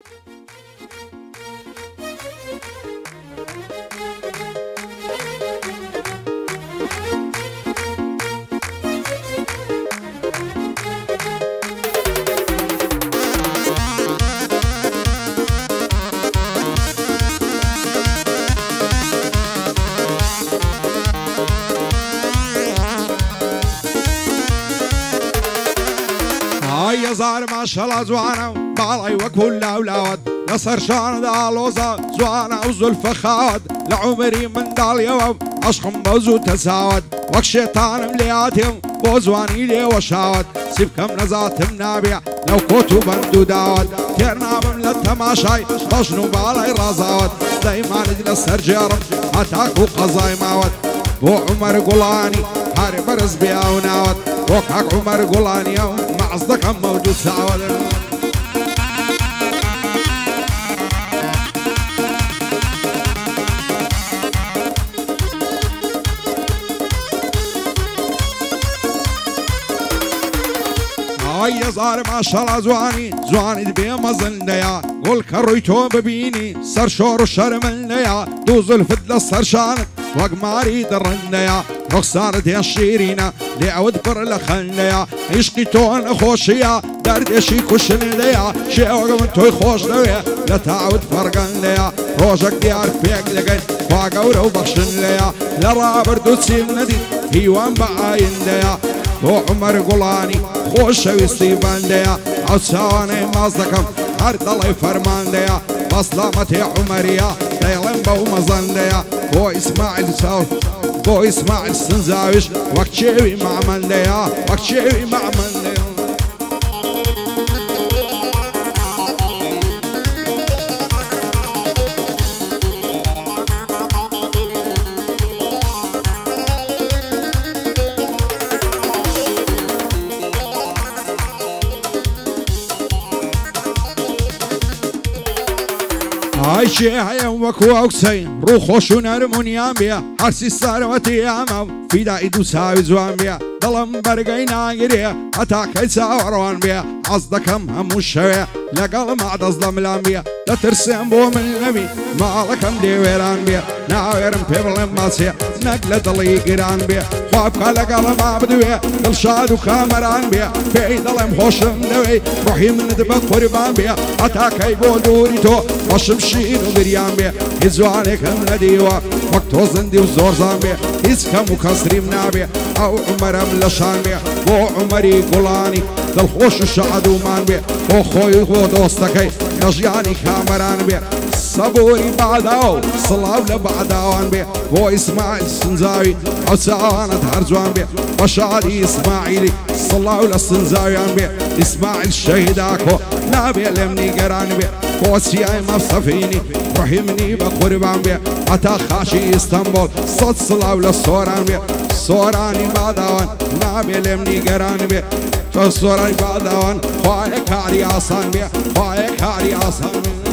Música زار ما شاء الله زوانا باڵی وەکو لاولاوت لەسەر شاندا لۆزە جوانە و زول فەخاوت لە عمری منداڵیەوە عشقم بەزوو تەساوت وەک شێتانم لێاتێم بۆ جوانی لێوە شاوت سی بکەم نەزاتم نابێ لەو کۆت و بەند و داوت تێر نابم لە تەماشای بەژن و باڵی ڕازاوت دەیمانت لە سەرجێڕم هەتاک و قەزای ماوت بۆ عمەر گوڵانی هەرێ بەرز بیا و ناوت بۆ کاک عمەر گوڵانیە و مەعز دەکەم مەوجود ساوت ئای هزار ماشەڵا جوانی جوانیت بێ مەزندەیە گوڵ کە ڕووی تۆ ببینی سەر شۆڕ و ڕخسارت هێ شیرینە لێ ئەوت پڕ لە خەندەیە عیشقی تۆ نەخۆشیە دەردێشی کوشندەیە شێوەگە من تۆی خۆش دەوێ لە تاوت فەرگەندەیە ڕۆژێک دیار پێک لەگەن خوا گەورە و بەخشن لەیە لە ڕابرد و چیم نەدیت هیوان بە ئایندەیە بۆ عمەر گوڵانی خۆشەویستی بەندەیە ئەو چاوانەی ماز دەکەم هەر دەڵی فەرماندەیە بەسلامەتی عمەریە دەیڵێن بەو مەزەندەیە بۆ ئیسماعیل چاو بۆ ئیسماعیل سنجاویش وەک چێوی مامەندەیە وەک چێوی مامەندەیە ئایشێ هەیە وەکو ئەوکسەی ڕوو خۆش و نەرمونیان بێ هەرسی سارەوەتی ئامە و فیدای دوو چاوی جوان بێ دڵم بەرگەی ناگرێ هەتا کەی چاوەڕوان بێ ئەس دەکەم هەموو شەوێ لەگەڵ مادەست دەملام بێ دەترسێم بۆ من نەوی ماڵەکەم لێوێران بێ ناوێرم پێ بڵێم ماسێ نەک لە دڵی گران بێ خوابکە لەگەڵە ما بدوێ دڵشاد و کامەران بێ پێی دەڵێم خۆشم نەوەی ڕۆحی منت بە قوربان بێ هەتاکەی بۆ دووری تۆ بەشم شین و بریان بێ هیچ جوانێکم نەدیوە وەک تۆ زندی و زۆرزان بێ هیچ کەم و کەسریم نابێ ئەو عمەرم لەشان بێ بۆ عمەری گوڵانی دڵخۆش و شعدومان بێ بۆ خۆی بۆ دۆستەکەی نەژیانی کامەران بێ سەبووری بادا و سڵاو لە بەعداوان بێ بۆ ئیسماعیل سنجاوی ئەو چاوانت هەرجوان بێ بە شادی ئیسماعیلی سڵاو لە سنجاویان بێ ئیسماعیل بێ هەتا خاشی ئیستانبول سەد سڵاو لە سۆران بێ سۆرانی باداوان نابێ لێم نیگەران بێ تۆ سۆرانی باداوان خوایە کاری ئاسان بێ خوایە کاری ئاسان بێ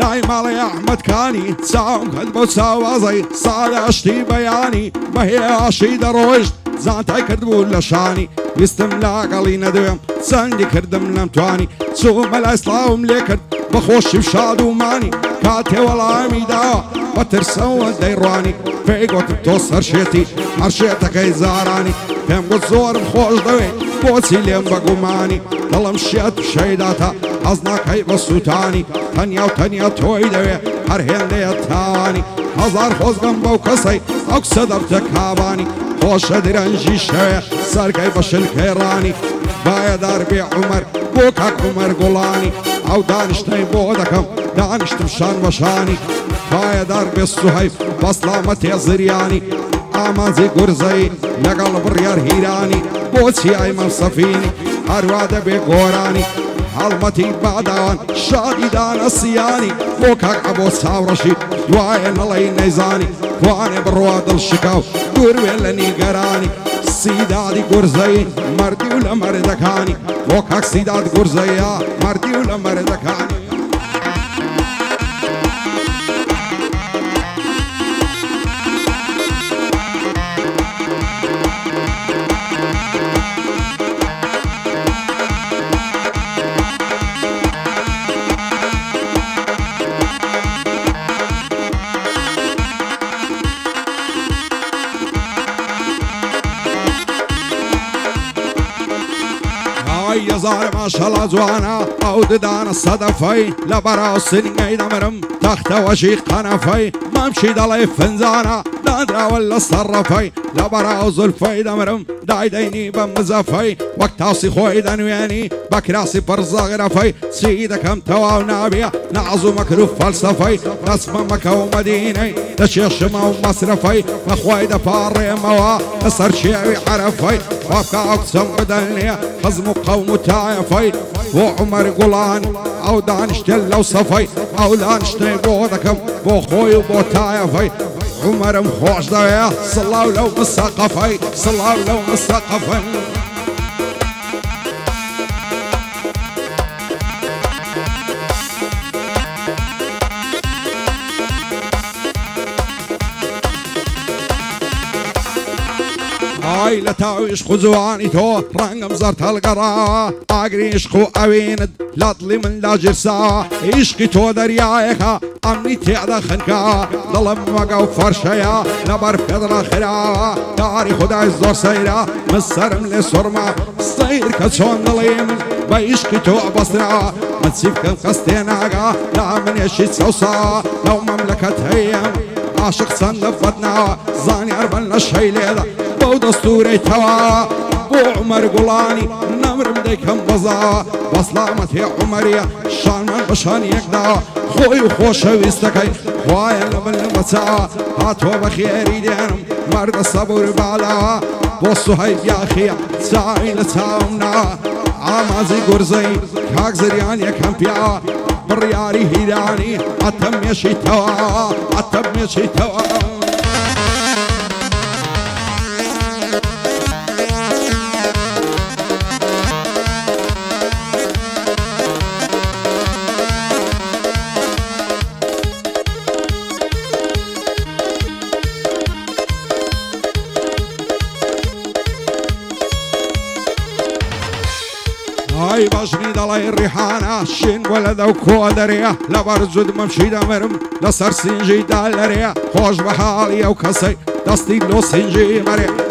لای ماڵی ئەحمدکانی چاوم هەت بۆ چاوازەی ساڵ عشتی بەیانی بەهێ عشی دەڕۆشت زانتای کردبوو لە شانی ویستم لاگەڵی نەدوێم چەندی کردم نەمتوانی چوومە لای سلااوم لێ کرد بەخۆشی و شاد ومانی کاتێ وەڵامی داوە بە ترسەوە دەیڕوانی. پێی گوتم تۆ سەرشێتی هەرشێتەکەی زارانی. پێم گوت زۆرم خۆش دەوێت بۆچی لێم بەگومانی دڵم شێت شەیداتا ئەز ناکەی بە سووتانی. تەنیا و تەنیا تۆی دەوێ هەر هێندەیە تاوانی. هەزار خۆزگەم بەو کەسەی ئەو سەدەفتە کابانی. خۆشە درەنجی شەوێ سەرگەی بە شلکەێڕانی باەدار بێ عمەر بۆ کاک عمەر گوڵانی ئەو دانیشتەی بۆ دەکەم دانیشتم شان بەشانی باەدار بێ سوهەیف بەسلامە تێزریانی ئامانزی گورزەی لەگەڵ بڕیار هیرانی بۆچی ئایمە سەفینی هەروە دەبێ گۆرانی هەڵمەتی باداوان شادی دانەسیانی بۆ کاک ئەبۆ چاوڕەشی دوایە نەڵی نەیزانی توانێ بڕوا دڵ شکاو دووروێ لە نیگەرانی سیدادی گرزەی مردی و لە مەردەکانی بۆ کاک سیداد گرزەیە مردی و لە يزار ما شاء الله زوانا أو ددان الصدفي لبرا سنين دمرم تخت وشي قنفي ما مشي دلي فنزانا دادرا ولا صرفي لبرا زلفي دمرم داي ديني بمزفي. وقت تاسي خوي دنوياني بكراسي برزغرفي سيدكم تواو نابيا نعزو مكروف فلسفي. نسمة مكة ومديني تشيشمة ومصرفي. أخوي دفاري موا نصر شيعي عرفي. وابقى أقسم بدنيا. خزم قوم تايفي وعمر قولان أو دانشتل لو صفي. أو دانشتي بودكم بو خوي وبو تایفی عمرم خۆش دەوێ سڵاو لەو مستەقەفەی سڵاو لەو مستەقەفن. ئای لە تاویش خوزوانی تۆ ڕەنگەم زەر هەلگەڕا ئاگریشق و ئەوێنت لاڵی من لاجرسا عیشقی تۆ دەریایەکە ئەمنی تێدا خنکە دڵم وەگە و فەرشەیە لەبەر پێدڵە خراوە داری خدای زۆر سەیرە من سرم لێ سوورمە سیر کە چۆن دڵێم بە عیشکی تۆ بەسرا من چی بکەم خستێ ناگا لا منێشی چەوسا لەو مەملەکەت هەیەم عاشق چەند لە فەتنا زانیار بن لە شەیلێدا بەو دەستورەی تەوا بۆ عمەر گوڵانی نەمرم دەیکەم بەزا بەسلامەت هێ عمەریە شانمان بەشان یەکدا خۆی و خۆشەویستەکەی خوایە لە بن بەچا هاتۆ بە خێری دێنم مەردە سەبور بالا. بۆ سوهەی بیاخیە چاوی لە چاومنا ئامازی گورزەی کاک زریان یەکەم پیا. بڕیاری هیرانی ئەتەم مێشی تەوا ئەتەم مێشی تەوا هاي باشني دڵی ڕیحانە شین بۆ لە دەو کۆدەرەیە لە بەرجود مەمشی دەمرم لەسەر سینجیدا لەرەیە خۆش بە حاڵی ئەو کەسەی دەستی لۆ سینجی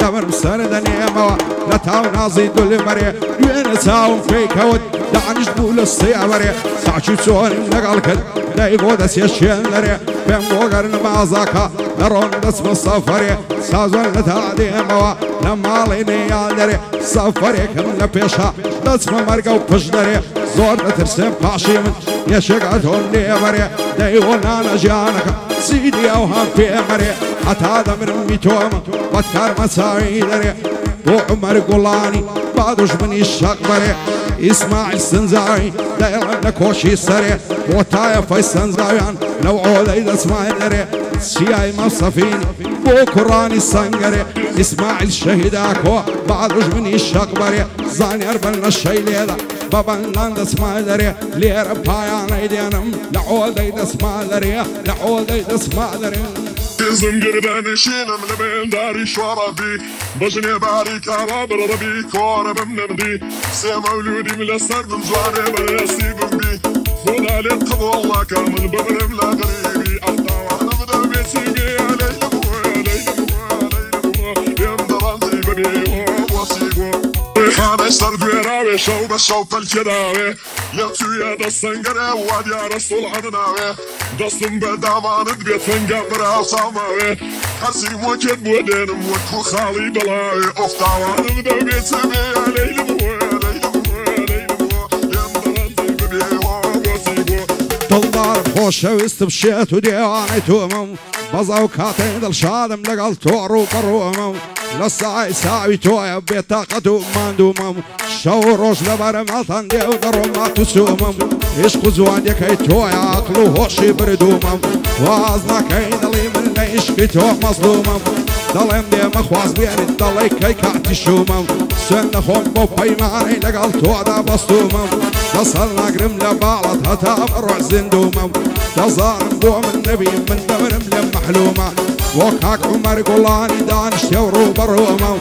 دەمرم سەر دەنێمەوە لە تاو نازی دولی مەرێ دوێنە چاوم پێیکەوت دانیشت بوو لە سێوەرێ ساچی چۆنیم لەگەڵ کرد دەی بۆ دەسێ شوێن لەرێ پێم بۆگەر نمازاکە لەڕۆن دەستمە سەفەرێ سازۆن لە تا دێمەوە لە ماڵی نێیان دەرێ سەفەرێکم لە پێشە دەچمە مەرگە و پشت دەرێ زۆر دەترسێم پاشی من یەشێکە تۆن لێبەرێ دەیوە نانە ژیانەکە سیدی ئەو هەم پێمەرێ هەتا دەمرم میتۆمە بەتکار مەچاوی دەرێ بۆ عمەر گوڵانی با دژمنی شەق بەرێ ئیسماعیل سنجاوی دەیڵەن لە کۆشی سەرێ بۆ تایە فەی سنجاویان لەو ئۆلەی دەسمای دەرێ سیای مەسەفین بۆ کوڕانی سنگەرێ ئیسماعیل شەهیداکۆ با دژمنی شەق بەرێ زانیار بن لە شەی لێدا بەبندان دەسمای دەرێ لێرە پایانەی دێنم لە ئۆلەی دەسما دەرێ لە ئۆلەی دەسما دەرێ Kızım geriden eşinim ben dari şarabi Başını bari kara barabi Kara bim nemdi Se mevludim le sardım zwane bana nasibim bi Khuda le qadwallah kamil bimrim la garibi Aftawanım da besibi Leylem خانشتر دوێراوێ شەو بە شەو پەلکێداوێ لە توێ دەستەنگەرێ وا دیارە سڵحەناوێ دەستم بە داوانت بێت فەنگە بەراوساماوێ هەرسی وەکێت بۆ دێنم وەکو خاڵی بەڵاوێ ئۆفتاوانم دەبێت بێ لەیلم دڵدار خۆشەویست بشێت و دێوانەی تومەم بەزا و کاتێ دڵشادم لەگەڵ تۆڕ و بەڕوەمەم لە سای ساوی تۆیە بێتاقەت و مادوومەم شەو ڕۆژ لەبارە ماڵتان دێ و دەڕۆمات و سوومم. عشق و جوانیەکەی تۆیە عقل و هۆشی بردوومەم واز ناکەی دڵی من لە عشقی تۆ مەزلومم دەڵێم دێمە خواز بێنیت دەڵی کەی کاتی شومەم سوێن نەخۆم بۆ پەیمانەی لەگەڵ تۆدا بەستومەم دەسەر ناگرم لە باڵت هەتا بڕۆ زیندومەم دەزانم بۆ من نەبی من دەمرم لە مەحلومە بۆ کاک عمەر گوڵانی دانیشتێ و ڕوو بەڕۆمە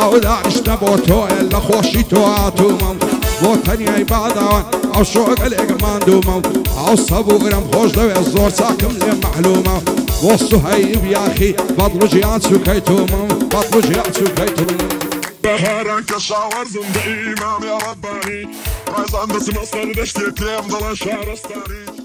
ئەو دانیشتە بۆ تۆیە لە خۆشی تۆ هاتوومەم بۆ تەنیای باداوان ئەو شۆگەلێک ماندوومە ئەو سەبورم خۆش دەوێت زۆر چاکم لێ مەحلومە بۆ سوهەیب یاخی بهاران كشاورزم ده إمام يا رباني رازان دس مصر دشتي كريم ضل شهرستاني